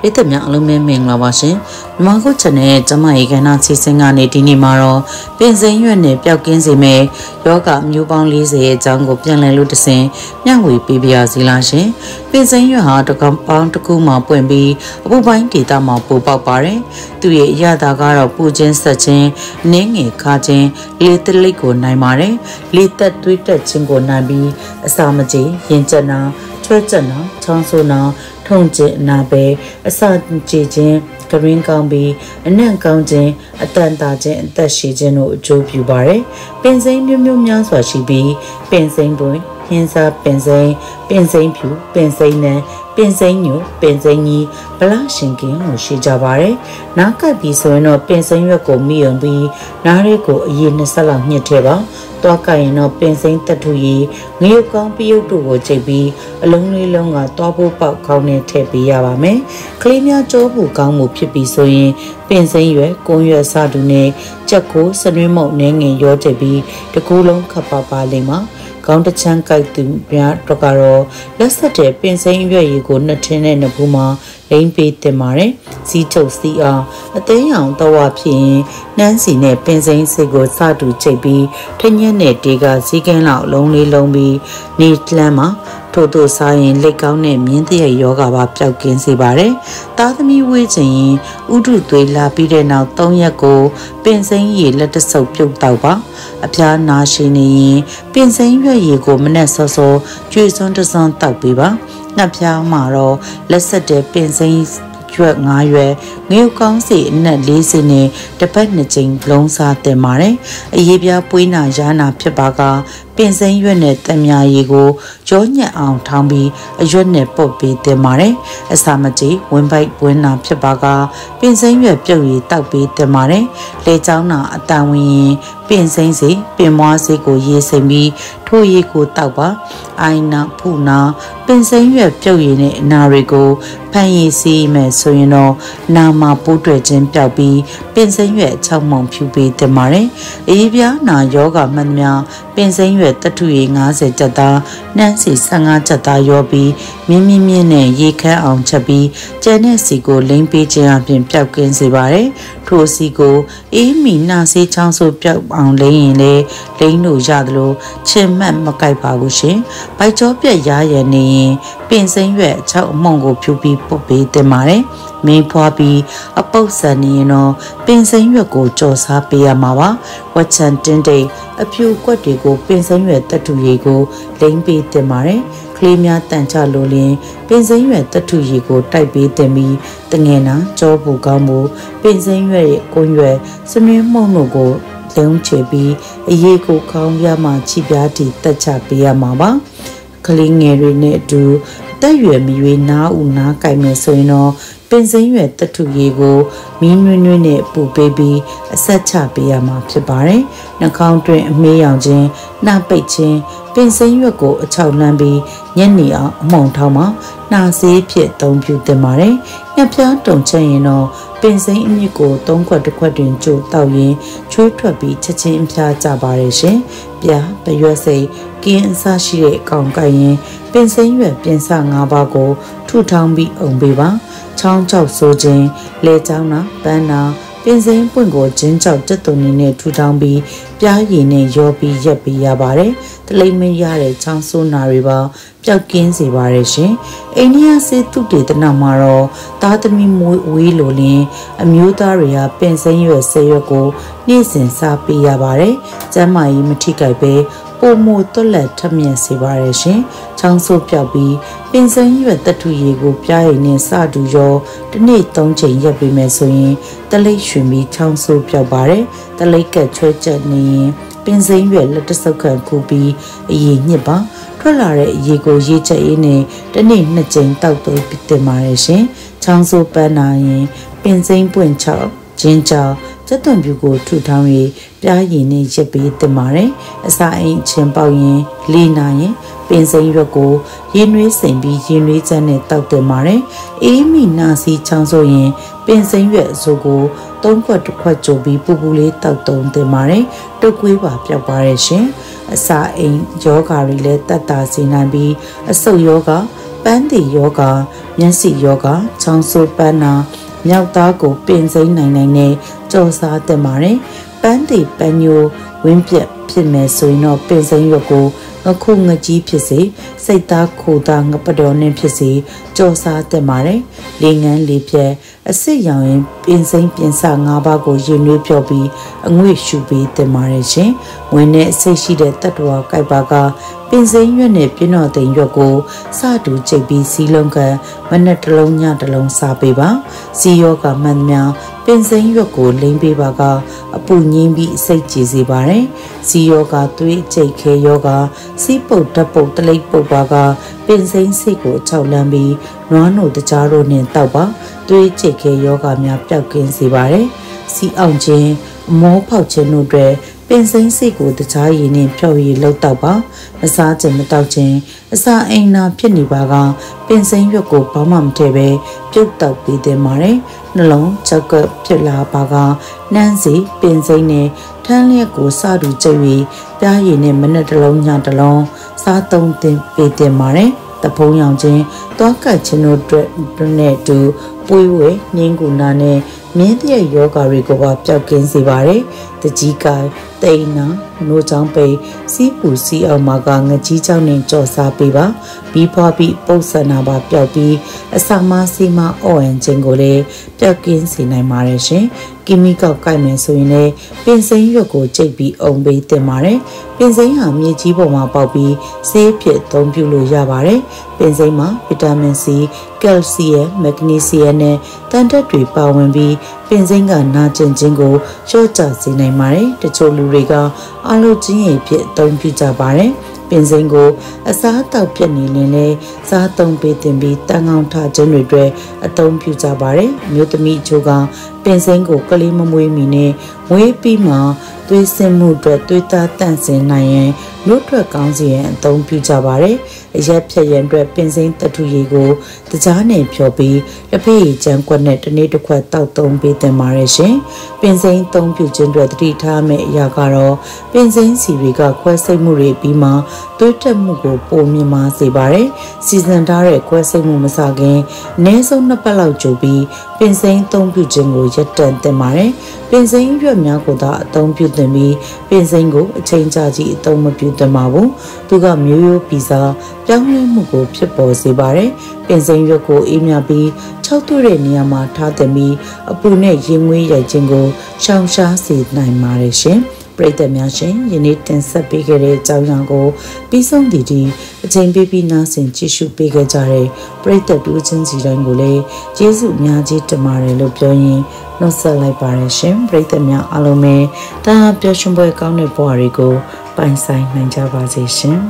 ပြည်သက်များအလုံးမဲမင်္ဂလာပါရှင်မြမကုတ်ချန်နယ်ကျမရေးကဏ္ဍစီစဉ်ကနေဒီနေ့မှာတော့ပင်စိမ်းရွက်နဲ့ပျောက်ကင်းစေမဲ့ယောဂမျိုးပေါင်း40ရဲ့အကြောင်းကိုပြန်လည်လို့တဆင်မျှဝေပေးပါရစီလားရှင်ပင်စိမ်းရွက်ဟာတကောင်ပေါင်းတစ်ခုမှပွင့်ပြီးအပူပိုင်းဒေတာမှာပိုပေါက်ပါတယ်သူရဲ့အရသာကတော့ပူခြင်းဆက်ခြင်းနင်းငယ်ခါခြင်းလေတလိတ်ကိုနိုင်ပါတယ်လေသက်သွေးတက်ခြင်းကိုနိုင်ပြီးအစာမကြေရင်ကျနာချွဲကျနာချောင်းဆိုးနာ ထုံကျင်အနာပဲအစကြည်ခြင်းကရင်ကောင်းပြီးအနံ့ကောင်းခြင်းအတန်တာခြင်းအသက်ရှိခြင်းတို့အကျိုးပြုပါတယ်။ပင်စိမ်းမျိုးမျိုးများစွာရှိပြီးပင်စိမ်းပွင့် ဟင်းစားပင်စိမ်းပင်စိမ်းဖြူပင်စိမ်းနံပင်စိမ်းညိုပင်စိမ်းကြီးဗလာရှင်ကင်းကိုရှိကြပါတယ်။နားကပ်ပြီးဆိုရင်တော့ပင်စိမ်းရွက်ကိုမိယုံပြီးနားလေးကိုအရင်နှစ်ဆက်လောက်ညှစ်ထည့်ပါ။သွားကရင်တော့ပင်စိမ့်တထူရီငရုတ်ကောင်းပယုတ်တို့ကိုချိန်ပြီးအလုံးလေးလုံးကသွားဖို့ပေါက်ကောင်းနဲ့ထည့်ပေးရပါမယ်။ကလေးများကြောဖို့ကောင်းမှုဖြစ်ပြီးဆိုရင်ပင်စိမ့်ရွယ်ကုန်းရွယ်စတူနဲ့ကြက်ကိုစနွေးမုံနှင်းငင်ရောချိန်ပြီးတကူလုံးခပ်ပါပါလိမ့်မှာ။ ခေါင်းတချမ်းကြိုက်သူများတော့ကတော့လက်ဆက်တဲ့ပင်စိမ်းရွက်ရည်ကိုနှစ်ထင်းနဲ့နှစ်ဘူးမှာလိမ့်ပေးတင်ပါတယ်စီးချုပ်စီအောင်အသိရောင်တော့ဖြစ်ရင်နှမ်းစီနဲ့ပင်စိမ်းစိတ်ကိုစတူချိတ်ပြီးထညက်နဲ့တေကစည်းကင်းလောက်လုံးလေးလုံးပြီးနေလမ်းမှာ ထို့သို့စားရင်လက်ကောင်းနဲ့မြင်းတရက်ယောဂါပါပျောက်ကင်းစေပါတယ်။သားသမီးဝေးခြင်းရင်ဥဒုသွေးလာပြီးတဲ့နောက်၃ရက်ကို ပင်စိမ်းရည်လက်တဆုပ်ပြုတ်တော့ပါအဖျားနာရှိနေရင်ပင်စိမ်းရွက်ရည်ကိုမနဲ့စောစောကျွေစွန်းတစွန်းတောက်ပေးပါ။ငှက်ဖျားမှာတော့လက်ဆက်တဲ့ပင်စိမ်းရွက်9ရွယ်ငရုတ်ကောင်းစီအနက်၄စင်းနဲ့တစ်ပတ်နှစ်ကြိမ်လုံးစားတင်ပါတယ်။အရေးပြားပွေးနာရနာဖြစ်ပါက ပင်စိမ်းရွက်နဲ့တံမြာရည်ကိုကြောညက်အောင်ထောင်းပြီးအရွက်နဲ့ပုတ်ပြီးတင်ပါတယ်။အစာမကြေဝင်းပိုက်ဝင်းနာဖြစ်ပါကပင်စိမ်းရွက်ပြုတ်ရည်တောက်ပြီးတင်ပါတယ်။လေချောင်းနာအတန်ဝင်ရင်ပင်စိမ်းစီပင်မွားစီကိုရေးစိမ်ပြီးထိုးရည်ကိုတောက်ပါအိုင်နာဖူနာပင်စိမ်းရွက်ပြုတ်ရည်နဲ့အနာတွေကိုဖန်ရည်စီမယ်ဆိုရင်တော့နာမှာပိုးတွေ့ခြင်းပျောက်ပြီးပင်စိမ်းရွက်၆မုံဖြူပြီးတင်ပါတယ်။အေးပြားနာယောဂမှန်များပင်စိမ်းရွက်တထုရည်90ကျက်သားနှမ်းစီ15ကျက်သားရောပြီးမြင်းမြင်းမြင်းနဲ့ရေခမ်းအောင်ချက်ပြီးကျန်တဲ့စီကိုလိမ့်ပေးခြင်းအပြင်ပျောက်ကင်းစေပါတယ်။ထိုစီကိုအေးမီနာစေးချောင်းဆိုပျောက်အောင်လိမ့်ရင်လေလိမ့်လို့ရသလိုချင်မှတ်မကိုက်ပါဘူးရှင်။ဘိုက်ကြောပြက်ရရနေရင်ပင်စိမ်းရွက်အချောက်အမုံကိုဖြူပြီးပုတ်ပေးတင်ပါတယ်။ မင်းဖွားပြီးအပုတ်ဆန်နေရင်တော့ပင်စိမ်းရွက်ကိုကြော်စားပေးရမှာပါဝက်ချန်တင်းတိတ်အဖြူကွက်တွေကိုပင်စိမ်းရွက်တက်တူရီကိုလိမ့်ပေးတင်ပါတယ်ကလေးများတန်ချလိုလင်ပင်စိမ်းရွက်တက်တူရီကိုတိုက်ပေးတင်ပြီးတငယ်နာကြောပူကောင်းမှုပင်စိမ်းရွက်ရဲ့ကွန်ရွယ်စနွေးမှုန့်တို့ကိုလုံးချပြီးအရေးကိုခေါင်းပြမှချိပြားတီတက်ချပေးရမှာပါကလေးငယ်တွေနဲ့အတူ တက်ရွယ်မီ၍နားဦးနားကြိုက်မယ်ဆိုရင်တော့ပင်စိမ်းရွယ်တထုရည်ကိုမီးနွေးနွေးနဲ့ပူပေးပြီးအဆက်ချပေးရမှာဖြစ်ပါတယ်။နှာခေါင်းတွင်အမေးရောင်ခြင်းနှာပိတ်ခြင်းပင်စိမ်းရွက်ကိုအချောက်လှမ်းပြီးညနေအောင်အမှုန်ထောင်းမှာနှာဆေးဖြစ်သုံးပြုတင်ပါတယ်။ညပြားတုံချက်ရင်တော့ပင်စိမ်းအမြစ်ကိုသုံးခွက်တစ်ခွက်တွင်ကျိုးတောက်ရင်ချွေးထွက်ပြီးချက်ချင်းအဖျားကြပါတယ်ရှင်။ပြားပရွက်စိတ် ကင်းအစရှိတဲ့အကောင်ကိုက်ရင်ပင်စိမ်းရွက်ပြင်စ၅ပါးကို ထုထောင်းပြီးအုံပေးပါချောင်းချောက်ဆိုခြင်းလဲချောင်းနာပန်းနာပင်စိမ်းပွင့်ကိုဂျင်းချောက်တက်တုံနေနဲ့ထူထောင်းပြီးပြားရည်နဲ့ရောပြီးရက်ပြီးရပါတယ်။တလိမ့်မရတဲ့ချောင်းဆိုးနာတွေပါပျောက်ကင်းစေပါတယ်ရှင်။အိန္ဒိယစေတုတေသနာမှာတော့သားသမီးမွေးဝေးလိုလင်းအမျိုးသားတွေကပင်စိမ်းရွယ်ဆေးရွက်ကိုနေ့စဉ်စားပေးရပါတယ်။ကျမ်းမာရေးမထိကြိုက်ပဲပုံမတွက်လက်ထမြင်စေပါရရှင်။ချောင်းဆုပ်ပြောက်ပြီးပင်စံရွက်တထုရည်ကိုပြားရည်နဲ့စတူရောတစ်နေ့၃ချိန်ရက်ပြီးမယ်ဆိုရင်တလိပ်ရွှင်ပြီးချောင်းဆုပ်ပြောက်ပါတယ်။ တလိပ်ကချွဲချက်နေရင်ပင်စိမ်းရွက်လက်တဆုပ်ခံခုပြီးအရေးညစ်ပါထွက်လာတဲ့အရေးကိုရေးချက်ရင်းနဲ့တစ်နေ့နှစ်ကြိမ်တောက်သွင်းပြီးတင်ပါတယ်ရှင်။ချောင်းဆိုးပန်းနာရင်ပင်စိမ်းပွင့်ချောက်ဂျင်းချောက် စက်သွန်ပြူကိုထူထောင်း၍ပြားရည်နဲ့ရက်ပေးတင်ပါတယ်အစာအိမ်ချင်းပေါက်ရင်လေနာရင်ပင်စိမ်းရွက်ကိုရင်းနှွေးစိမ်ပြီးရင်းနှွေးချက်နဲ့တောက်တင်ပါတယ်အေးမိနာစီချောင်းဆိုရင်ပင်စိမ်းရွက်အစိုးကိုသုံးခွက်တစ်ခွက်ကြိုပြီးပူပူလေးတောက်တုံးတင်ပါတယ်တုတ်ကွေးပါပျောက်ပါတယ်ရှင်အစာအိမ်ယောဂါတွေလည်းတက်တာစေနိုင်ပြီးအဆုတ်ယောဂါပပန်းတီယောဂမျက်စိယောဂချောင်းဆိုးပန်းနာ မြောက်သားကိုပင်စိမ့်နိုင်နိုင်နဲ့ကြော်စားတင်ပါတယ်ပန်းတီပန်းညို ဝင်းပြက်ဖြစ်မယ်ဆိုရင်တော့ပင်စိမ့်ရွက်ကိုငခုငကြီးဖြစ်စေစိတ်သားခိုသားငပတော်နဲ့ဖြစ်စေကြော်စားတင်ပါတယ်လေငန်းလေးပြက်အစ်စ်ရောင်ရင်ပင်စိမ့်ပြင်စ၅ပါးကိုရင်နှွေးဖြော်ပြီးအငွေ့ရှူပြီးတင်ပါတယ်ရှင်ဝင်နဲ့စိတ်ရှိတဲ့တတ္တဝါကြိုက်ပါကပင်စိမ့်ရွက်နဲ့ပြင်းတော်သိမ်ရွက်ကိုစတူချိတ်ပြီးစီးလုံးကမနဲ့တစ်လုံးညတစ်လုံးစားပေးပါစီယောကမှန်များပင်စိမ့်ရွက်ကိုလိမ့်ပေးပါကအပူငင်းပြီးစိတ်ကြည်စေပါတယ်စီယောကသွေးချိတ်ခဲယောကစီးပုတ်ဓာတ်ပုတ်တလိပ်ပုတ်ပါကပင်စိမ့်စိတ်ကိုခြောက်လန်းပြီးနွားနိုတကြားတို့နဲ့တောက်ပါသွေးချိတ်ခဲယောဂများပျောက်ကင်းစေပါတယ်စီအောင်ခြင်းမောဖောက်ခြင်းတို့တွေ ပင်စိမ့်စိတ်ကိုတခြားရည်နဲ့ဖြောက်ရည်လောက်တော့ပါမစားခြင်းမတောက်ခြင်းအစာအိမ်နာဖြစ်နေပါကပင်စိမ့်ရွက်ကိုဘာမှမထည့်ပဲပြုတ်တောက်ပြီးတင်ပါတယ်နှလုံးချက်ကဖြစ်လာပါကနှမ်းစီပင်စိမ့်နဲ့ထန်းလျက်ကိုစတူကျ၍ပြားရည်နဲ့မနက်တစ်လုံးညတစ်လုံးစားသုံးတင်ပေးတင်ပါတယ်တဖုံးရောင်ချင်းတောကတ်ချင်းတို့အတွက်နဲ့တူပွေးဝဲနှင်းကူနာနဲ့ မြင်းတဲ့ယောဂါတွေကိုပါပျောက်ကင်းစေပါတယ်။တကြီးကိုင်တိန်နာနိုးချောင်းပိစီးပူစီးအောင်မှာကငကြီးချောင်းနဲ့ကြော်စားပေးပါ။ ပြီးဖွားပြီးပုတ်ဆန္နာပါပျောက်ပြီးအစာမစီမအော်အန်ခြင်းကိုလည်းပျောက်ကင်းစေနိုင်ပါတယ်ရှင်။ကီမီကောက်ကိုက်မယ်ဆိုရင်လည်းပင်စိမ်းရွက်ကိုကြိတ်ပြီးအုံပေးတင်ပါတယ်။ပင်စိမ်းဟာမြေကြီးပေါ်မှာပေါက်ပြီးဆေးဖြစ်သုံးပြုလို့ရပါတယ်။ပင်စိမ်းမှာဗီတာမင်စီကယ်လ်ဆီယမ်မက်ဂနီဆီယမ်နဲ့တန်တက်တွေပါဝင်ပြီးပင်စိမ်းကနာကျင်ခြင်းကိုလျှော့ချစေနိုင်ပါတယ်။တချို့လူတွေကအာလိုချင်းရည်ဖြစ်အသုံးပြုကြပါတယ်။ ပင်စိမ်းကို အစားအသောက်ပြက်နေရင်လည်းစားသုံးပေးတင်ပြီးတန်ကောင်းထခြင်းတွေအတွက်အသုံးပြုကြပါတယ်။မြို့သမီးချိုးက ပင်စိမ်းကိုကလေးမမွေးမီနဲ့မွေးပြီးမှသွေးစင်မှုအတွက်သွေးသားတန့်စင်နိုင်ရင်နှုတ်ထွက်ကောင်းစီရင်အသုံးပြုကြပါတယ်။အရက်ဖြတ်ရန်အတွက်ပင်စိမ်းတထုရည်ကိုတကြားနဲ့ဖြော်ပြီးလက်ဖက်ရည်ချမ်းကွက်နဲ့တစ်နေ့တစ်ခွက်တောက်သုံးပေးတင်ပါတယ်ရှင်။ပင်စိမ်းသုံးပြုခြင်းအတွက်တတိထားမယ့်အရာကတော့ပင်စိမ်းစီတွေကခွဲစိတ်မှုတွေပြီးမှသွေးတက်မှုကိုပိုမြင့်မားစေပါတယ်။စီစဉ်ထားတဲ့ခွဲစိတ်မှုမစခင်အနည်းဆုံးနှစ်ပတ်လောက်ကြိုပြီးပင်စိမ်းသုံးပြုခြင်းကိုရပ်တန့်တင်ပါတယ်။ပင်စိမ်းရွက်များကိုသာအသုံးပြုသင့်ပြီးပင်စိမ်းကိုအချိန်ကြာကြီးအသုံးမပြုသင့်ပါဘူး။သူကမျိုးရိုးပီစာပြောင်းလဲမှုကိုဖြစ်ပေါ်စေပါတယ်။ပင်စိမ်းရွက်ကိုအေးမြပြီး၆သွေးတဲ့နေရာမှာထားသင့်ပြီးအပူနဲ့ရင်ငွေးရိုက်ခြင်းကိုရှောင်ရှားစေနိုင်ပါတယ်ရှင်။ ပရိသတ်များရှင်ယနေ့တင်ဆက်ပေးခဲ့တဲ့အကြောင်းအရာကိုပြီးဆုံးသည့်ဒီအချိန်ပေးပြီးနားဆင်ကြည့်ရှုပေးခဲ့ကြတဲ့ပရိသတ်တူချင်းစီတိုင်းကိုလည်းကျေးဇူးအများကြီးတင်ပါတယ်လို့ပြောရင်းနှုတ်ဆက်လိုက်ပါရရှင်ပရိသတ်များအားလုံးပဲတာပျော်ရွှင်ပွဲကောင်းတဲ့ဘဝတွေကိုပိုင်ဆိုင်နိုင်ကြပါစေရှင်